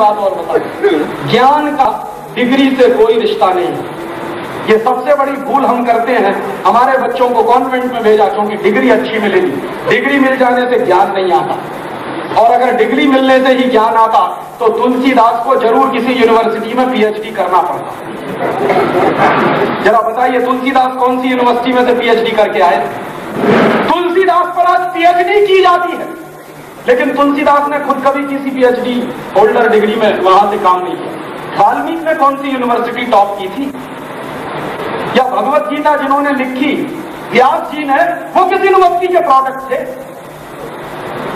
बात और बता ज्ञान का डिग्री से कोई रिश्ता नहीं। है ये सबसे बड़ी भूल हम करते हैं। हमारे बच्चों को कॉन्वेंट में भेजा, क्योंकि डिग्री अच्छी मिलेगी। डिग्री मिल जाने से ज्ञान नहीं आता। और अगर डिग्री मिलने से ही ज्ञान आता तो तुलसीदास को ज़रूर किसी यूनिवर्सिटी में पीएचडी करना पड़ता। जरा बताइए, तुलसीदास कौन सी यूनिवर्सिटी में से पीएचडी करके आए? तुलसीदास पर आज पीएचडी की जाती है। लेकिन तुलसीदास ने खुद कभी किसी पीएचडी होल्डर डिग्री में वहाँ से काम नहीं किया। वाल्मीकि ने कौन सी यूनिवर्सिटी टॉप की थी? या भगवत गीता जिन्होंने लिखी, व्यास जी ने, वो किस यूनिवर्सिटी के प्रोडक्ट थे?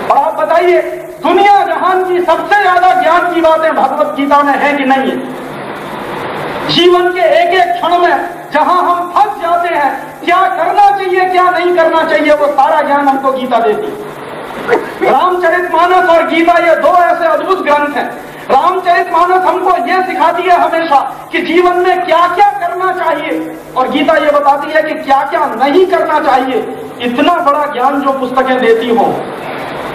और आप बताइए, दुनिया जहान की सबसे ज़्यादा ज्ञान की बातें भगवत गीता में है कि नहीं है? जीवन के एक एक क्षण में जहाँ हम फंस जाते हैं, क्या करना चाहिए, क्या नहीं करना चाहिए, वो सारा ज्ञान हमको गीता देती है। रामचरित मानस और गीता ये दो ऐसे अद्भुत ग्रंथ हैं। रामचरित मानस हमको ये सिखाती है हमेशा कि जीवन में क्या क्या करना चाहिए। और गीता ये बताती है कि क्या क्या नहीं करना चाहिए। इतना बड़ा ज्ञान जो पुस्तकें देती हो,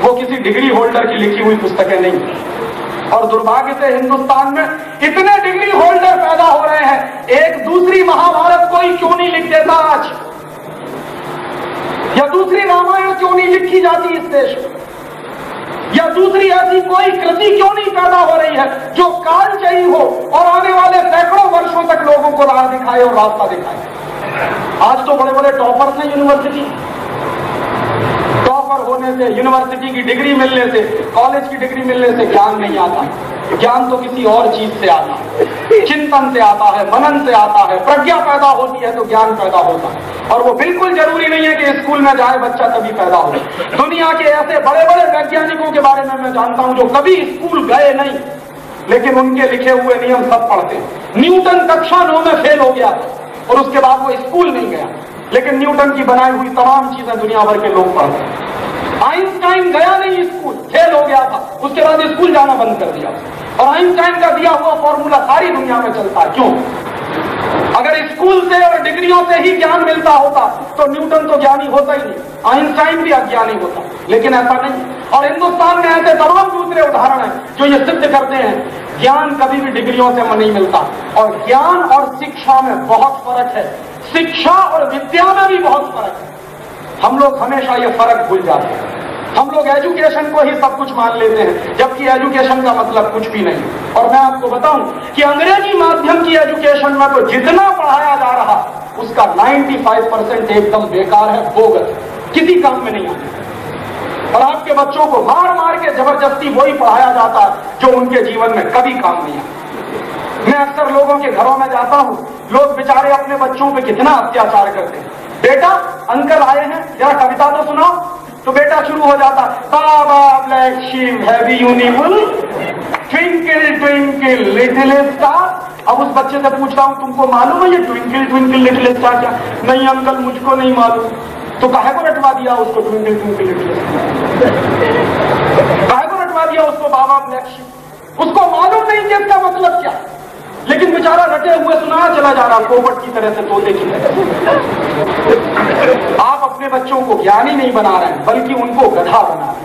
वो किसी डिग्री होल्डर की लिखी हुई पुस्तकें नहीं। और दुर्भाग्य से हिंदुस्तान में इतने डिग्री होल्डर पैदा हो रहे हैं, एक दूसरी महाभारत कोई क्यों नहीं लिख देता आज? या दूसरी रामायण क्यों नहीं लिखी जाती इस देश में? या दूसरी ऐसी कोई कृति क्यों नहीं पैदा हो रही है जो काल चाहिए हो और आने वाले सैकड़ों वर्षों तक लोगों को राह दिखाए और रास्ता दिखाए? आज तो बड़े बड़े टॉपर्स हैं यूनिवर्सिटी टॉपर होने से यूनिवर्सिटी की डिग्री मिलने से कॉलेज की डिग्री मिलने से ज्ञान नहीं आता। ज्ञान तो किसी और चीज़ से आता है। चिंतन से आता है, मनन से आता है। प्रज्ञा पैदा होती है तो ज्ञान पैदा होता है। और वो बिल्कुल ज़रूरी नहीं है कि स्कूल में जाए, बच्चा तभी पैदा हो। दुनिया के ऐसे बड़े बड़े वैज्ञानिकों के बारे में मैं जानता हूँ जो कभी स्कूल गए नहीं, लेकिन उनके लिखे हुए नियम सब पढ़ते न्यूटन कक्षा नौ में फेल हो गया और उसके बाद वो स्कूल नहीं गया। लेकिन न्यूटन की बनाई हुई तमाम चीज़ें दुनिया भर के लोग पढ़ते आइंस्टाइन गया नहीं स्कूल फेल हो गया था। उसके बाद स्कूल जाना बंद कर दिया। और आइंस्टाइन का दिया हुआ फॉर्मूला सारी दुनिया में चलता है। क्यों? अगर स्कूल से और डिग्रियों से ही ज्ञान मिलता होता तो न्यूटन तो ज्ञानी होता ही नहीं, आइंस्टाइन भी अज्ञानी होता, लेकिन ऐसा नहीं। और हिंदुस्तान में ऐसे तमाम दूसरे उदाहरण हैं, जो ये सिद्ध करते हैं, ज्ञान कभी भी डिग्रियों से नहीं मिलता। और ज्ञान और शिक्षा में बहुत फ़र्क है। शिक्षा और विद्या में भी बहुत फ़र्क है। हम लोग हमेशा ये फ़र्क भूल जाते हैं। हम लोग एजुकेशन को ही सब कुछ मान लेते हैं, जबकि एजुकेशन का मतलब कुछ भी नहीं। और मैं आपको बताऊँ कि अंग्रेज़ी माध्यम की एजुकेशन में तो जितना पढ़ाया जा रहा, उसका 95 परसेंट एकदम बेकार है, बोगस। किसी काम में नहीं आता और आपके बच्चों को मार मार के ज़बरदस्ती वही पढ़ाया जाता जो उनके जीवन में कभी काम नहीं आता मैं अक्सर लोगों के घरों में जाता हूँ, लोग बेचारे अपने बच्चों पे कितना अत्याचार करते हैं। बेटा, अंकल आए हैं, जरा कविता तो सुनाओ। शुरू हो जाता। Baa black sheep have you any wool twinkle twinkle little star अब उस बच्चे से पूछता हूँ, तुमको मालूम है ये ट्विंकल ट्विंकल लिटिल स्टार क्या? नहीं अंकल, मुझको नहीं मालूम। तो काहे को रटवा दिया उसको ट्विंकल ट्विंकल लिटिल स्टार काहे को रटवा दिया उसको बाबा ब्लैक शीप उसको मालूम नहीं कि इसका मतलब क्या। लेकिन बेचारा रटे हुए सुना चला जा रहा पोपट की तरह से तोते की तरह। आप अपने बच्चों को ज्ञानी नहीं बना रहे बल्कि उनको गधा बना।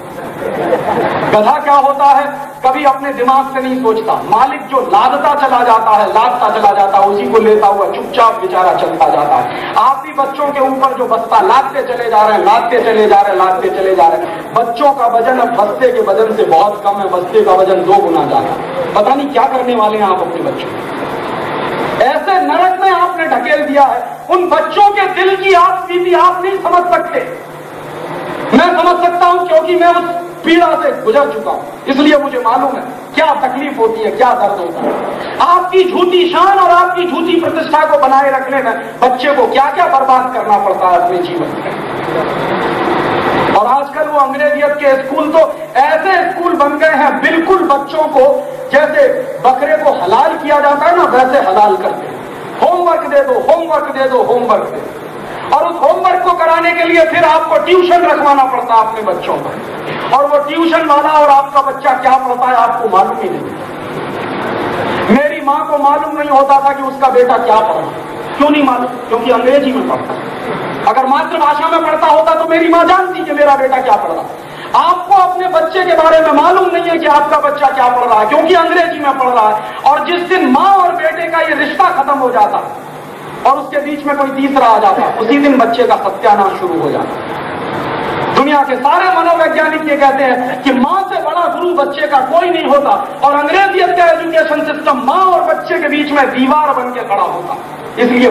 गधा क्या होता है? कभी अपने दिमाग से नहीं सोचता। मालिक जो लादता चला जाता है, लादता चला जाता है, उसी को लेता हुआ चुपचाप बेचारा चलता जाता है। आप भी बच्चों के ऊपर जो बस्ता, लादते चले जा रहे हैं, लादते चले जा रहे हैं, लादते चले जा रहे हैं। बच्चों का वज़न अब बस्ते के वज़न से बहुत कम है, बस्ते का वज़न दो गुना ज़्यादा। पता नहीं क्या करने वाले हैं आप अपने बच्चों ऐसे नरक में आपने ढकेल दिया है। उन बच्चों के दिल की आप स्थिति आप नहीं समझ सकते। मैं समझ सकता हूँ क्योंकि मैं उस पीड़ा से गुजर चुका हूँ। इसलिए मुझे मालूम है क्या तकलीफ़ होती है, क्या दर्द होता है। आपकी झूठी शान और आपकी झूठी प्रतिष्ठा को बनाए रखने में बच्चे को क्या क्या बर्बाद करना पड़ता है अपने जीवन में? और आजकल वो अंग्रेजियत के स्कूल तो ऐसे स्कूल बन गए हैं, बिल्कुल बच्चों को जैसे बकरे को हलाल किया जाता है ना, वैसे हलाल करते हैं। होमवर्क दे दो होमवर्क दे दो होमवर्क दे दो। और उस होमवर्क को कराने के लिए फिर आपको ट्यूशन रखवाना पड़ता है अपने बच्चों पर और वो ट्यूशन वाला और आपका बच्चा क्या पढ़ता है आपको मालूम ही नहीं। मेरी माँ को मालूम नहीं होता था कि उसका बेटा क्या पढ़ा। क्यों नहीं मालूम? क्योंकि अंग्रेज़ी में पढ़ता अगर मातृभाषा में पढ़ता होता तो मेरी माँ जानती कि मेरा बेटा क्या पढ़ रहा आपको अपने बच्चे के बारे में मालूम नहीं है कि आपका बच्चा क्या पढ़ रहा है, क्योंकि अंग्रेज़ी में पढ़ रहा है। और जिस दिन माँ और बेटे का ये रिश्ता खत्म हो जाता और उसके बीच में कोई तीसरा आ जाता, उसी दिन बच्चे का सत्यानाश शुरू हो जाता। दुनिया के सारे मनोवैज्ञानिक ये कहते हैं कि माँ से बड़ा गुरु बच्चे का कोई नहीं होता, और अंग्रेज़ी का एजुकेशन सिस्टम माँ और बच्चे के बीच में दीवार बन के खड़ा होता। इसलिए